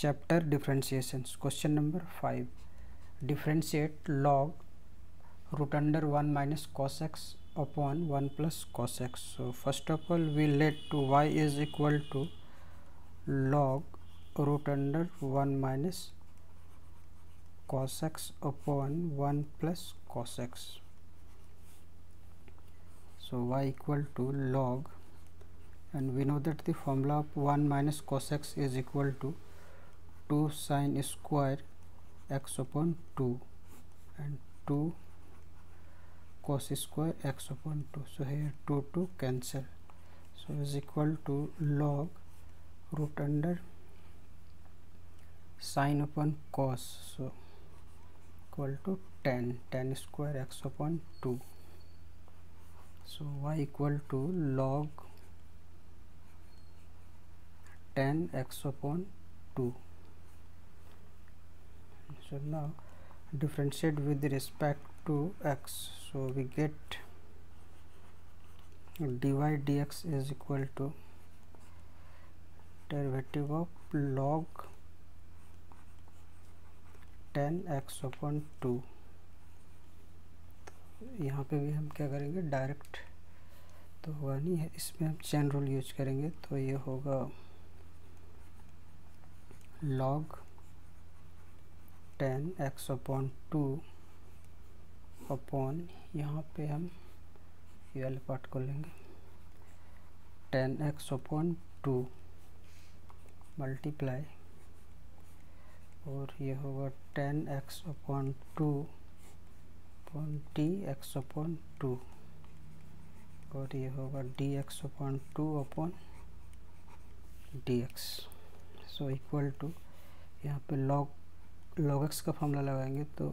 chapter differentiations. Question number 5 differentiate log root under 1 minus cos x upon 1 plus cos x. So first of all we let to y is equal to log root under 1 minus cos x upon 1 plus cos x. So y equal to log. And we know that the formula of 1 minus cos x is equal to 2 sine square x upon 2 and 2 cos square x upon 2 so here 2 to cancel. So is equal to log root under sine upon cos. So equal to tan tan square x upon 2 so y equal to log tan x upon 2 so now differentiate with respect to x so we get dy dx is equal to derivative of log 10 x upon 2 यहाँ पे भी हम क्या करेंगे direct तो होगा नहीं है इसमें हम चैन रूल यूज़ करेंगे तो ये होगा log ten x upon two upon यहाँ पे हम ये वाले पार्ट को लेंगे। Ten x upon two multiply और ये होगा ten x upon two upon D x upon two और ये होगा D x upon two upon D x so equal to यहाँ पे लॉग लॉग एक्स का फॉर्मूला लगाएँगे तो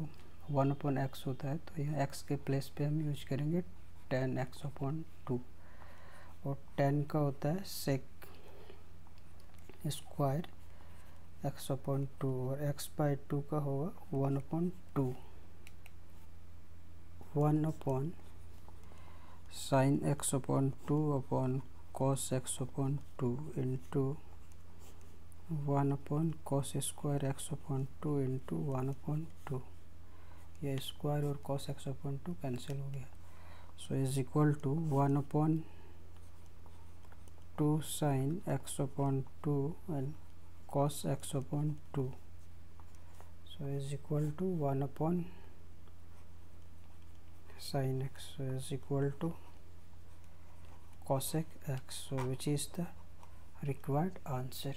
वन अपॉन एक्स होता है तो यहाँ एक्स के प्लेस पे हम यूज़ करेंगे टेन एक्स अपॉन टू और टेन का होता है sec square x upon two और एक्स बाई टू का होगा one upon two one upon sine x upon two upon cos x upon two into one upon cos square x upon two into one upon to ये square और cos x upon to cancel हो गया so is equal to one upon to sign x upon to and cos x upon to so is equal to 1 upon sin x so is equal to cosec x so which is the required answer